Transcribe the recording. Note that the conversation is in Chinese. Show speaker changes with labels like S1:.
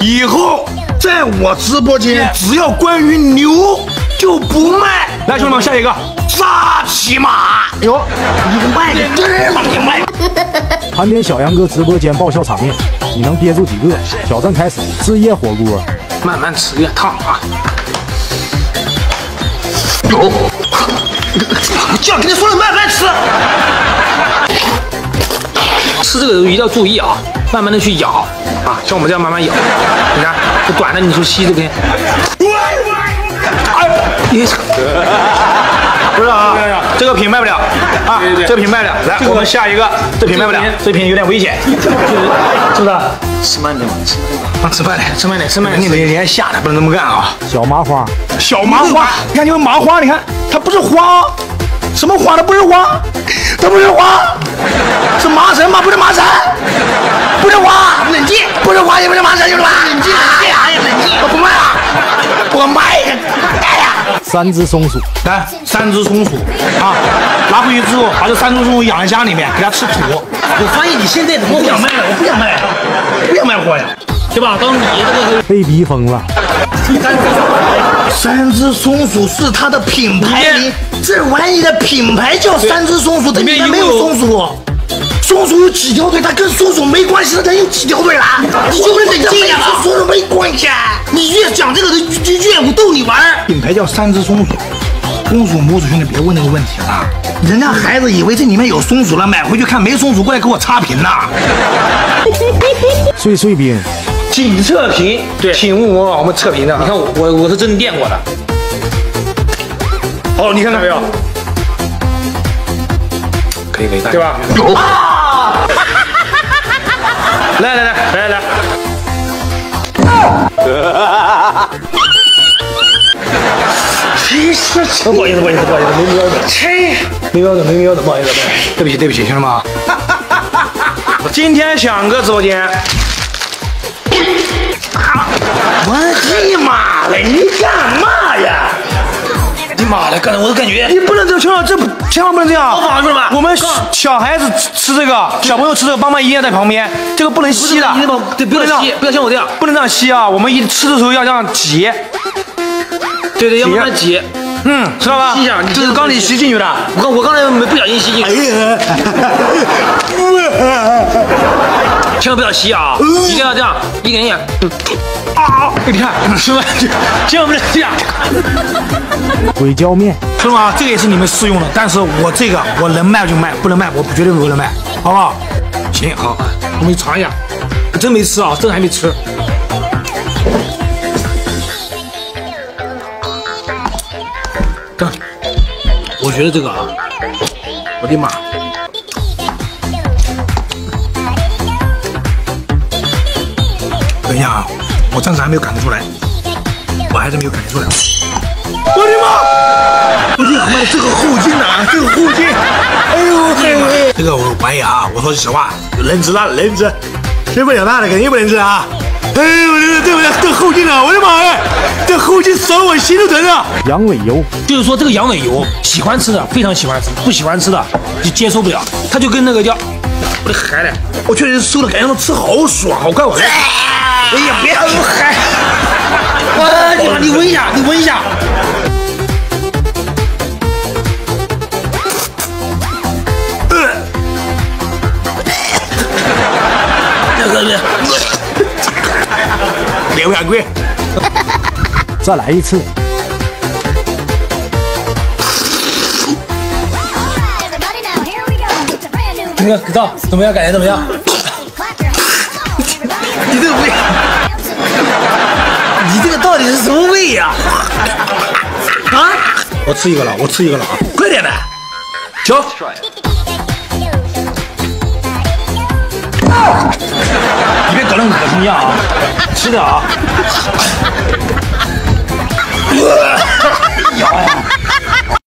S1: 以后在我直播间，只要关于牛就不卖。
S2: 来，兄弟们，下一个
S1: 扎骑马。哟，你卖你卖？
S3: 盘点小杨哥直播间爆笑场面，你能憋住几个？挑战开始，自夜火锅，
S2: 慢慢吃，别烫啊！
S1: 有，叫跟你说了慢慢吃。
S2: 吃这个一定要注意啊，慢慢的去咬啊，像我们这样慢慢咬。你看，这短的你就吸这个。哎，你不是啊，这个品卖不了啊，这个品卖不了。来，我们下一个，这品卖不了，这品有点危险，是不是？
S1: 吃慢点嘛，吃慢点。
S2: 啊，吃慢点，吃慢点，吃慢点。
S1: 你们连下的不能这么干啊！
S3: 小麻花，
S1: 小麻花，你看你们麻花，你看它不是花，什么花？它不是花，它不是花，是麻绳吗？不是麻绳，不是花，冷静，不是花也不是麻绳，就是吧？冷静，哎呀，哎呀，冷静，我不卖了，我卖呀，哎呀。
S3: 三只松鼠，
S1: 来，三只松鼠啊，拿回去之后，把这三只松鼠养在家里面，给它吃土。我发现你现在怎么不想卖了？我不想卖，不想卖货呀，
S2: 对吧？当你这个
S3: 被逼疯了。
S1: 三只松鼠是它的品牌名，这玩意的品牌叫三只松鼠，它里面没有松鼠。松鼠有几条腿，它跟松鼠没关系的人有几条腿啦？你就不能冷静点跟松鼠没关系啊！你越讲这个它，就越我逗你玩。品牌叫三只松鼠，公鼠母鼠，兄弟别问那个问题了。人家孩子以为这里面有松鼠了，买回去看没松鼠，过来给我差评呢。
S3: 碎碎冰，
S2: 请测评，对，请勿模仿我们测评的，你看我我我是真垫过的。哦，你看到没有？可以可以，对吧？有。来来来来来。
S1: 其实，
S2: 不好意思不好意思不好意思，没瞄准，
S1: 切，
S2: 没瞄准没瞄准，不好意思，对不起对不起，兄弟们啊。今天响哥直播间，
S1: 我的妈嘞，你干嘛呀？
S2: 你妈的，刚才我都感觉
S1: 你不能这样，千万这不千万不能这样。
S2: 好是吧？
S1: 我们小孩子吃这个，小朋友吃这个，爸妈一定在旁边，这个不能吸的，
S2: 对，不能吸，不要像我这样，
S1: 不能这样吸啊！我们一吃的时候要这样挤，
S2: 对对，要慢慢挤，
S1: 嗯，知道吧？
S2: 吸一下，
S1: 这是刚你吸进去的，
S2: 我刚我刚才没不小心吸进去，千万不要吸啊！一定要这样，一点点，啊！你看，兄弟们，千万不能吸啊。
S3: 鬼椒面，
S1: 兄弟们啊，这个也是你们试用的，但是我这个我能卖就卖，不能卖我绝对不能卖，好不好？行，好，我们尝一下，真没吃啊，真还没吃。看，我觉得这个啊，我的妈！一下啊，我暂时还没有感觉出来，我还是没有感觉出来。我的妈！我的妈！这个后劲呐，这个后劲！哎呦嘿！这个我怀疑啊，我说实话，能吃了，能吃，吃不了辣的肯定不能吃啊！哎呦，这个这后劲啊！我的妈呀，这后劲烧我心都疼啊！
S3: 羊尾油，
S2: 就是说这个羊尾油，喜欢吃的非常喜欢吃，不喜欢吃的就接受不了。它就跟那个叫我的孩子，
S1: 我确实瘦的，感觉到吃好爽，好快我。哎呀，别还！我你妈！你闻一下，你闻一下。这个 别，别乌鸦贵。
S3: 再来一次。
S2: 那个哥照怎么样？感觉怎么样？
S1: 你这个味，你这个到底是什么味呀？啊！我吃一个了，我吃一个了啊！快点的，瞧。你别搞那恶心样啊！吃点啊！咬呀！